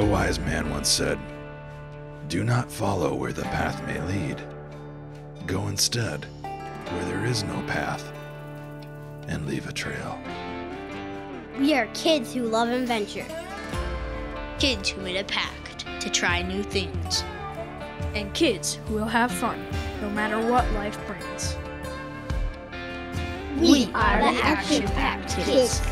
A wise man once said, Do not follow where the path may lead. Go instead where there is no path and leave a trail. We are kids who love adventure. Kids who made a pact to try new things. And kids who will have fun no matter what life brings. We, are the Action Packed Kids.